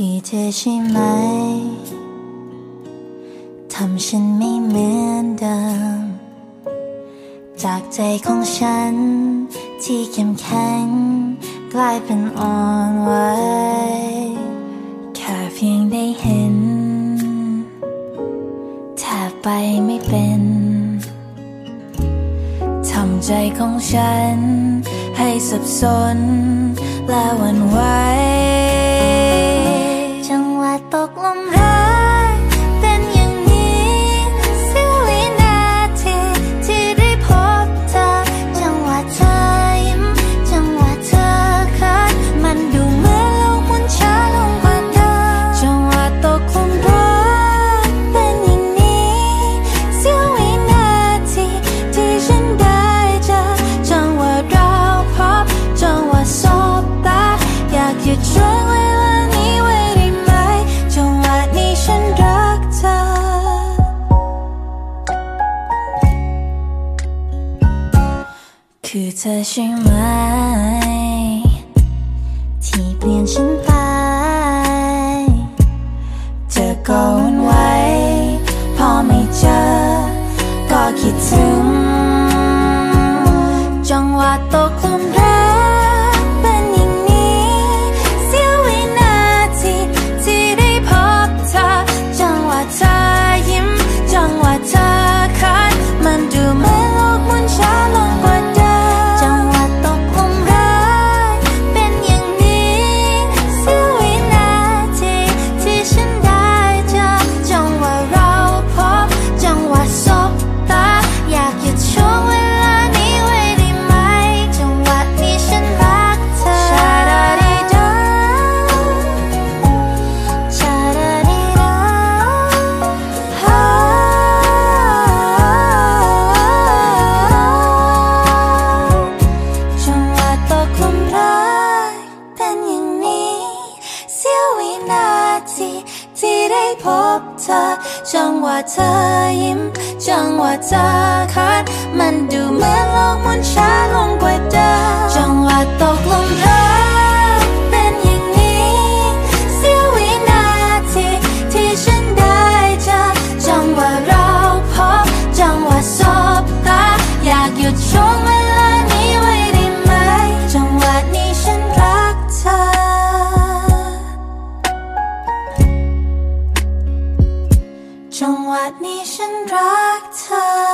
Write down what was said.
ที่เธอใช่ไหม ทำฉันไม่เหมือนเดิม จากใจของฉัน ที่เข้มแข็ง กลายเป็นอ่อนไหวแค่เพียงได้เห็นแทบไปไม่เป็น ทำใจของฉัน ให้สับสนและหวันไหว คือเธอใช่ไหม ที่เปลี่ยนฉันไปเจอก็วุ่นไว้ พอไม่เจอ ก็คิดถึง จังหวะตกลุม ที่ได้พบเธอ จังหวะเธอยิ้ม จังหวะเธอคัด มันดูเหมือนโลกหมุนช้าลงกว่าเดิมจังหวะตกลงเธอ nation mich.